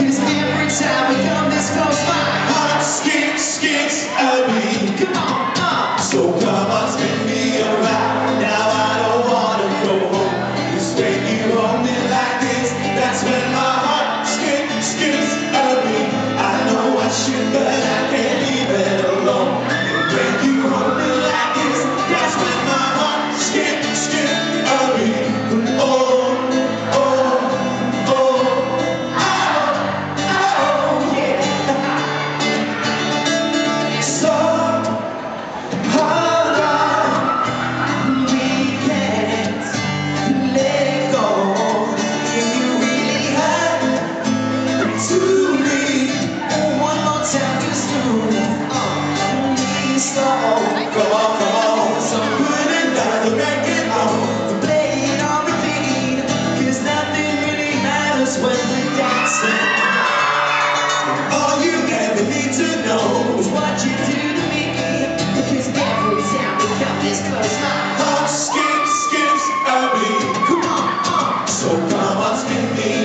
Cause every time. We come this close, my to know is what you do to me. Because every time we come this close, my heart skips, skips a beat. Come on, uh. so come on, skip me.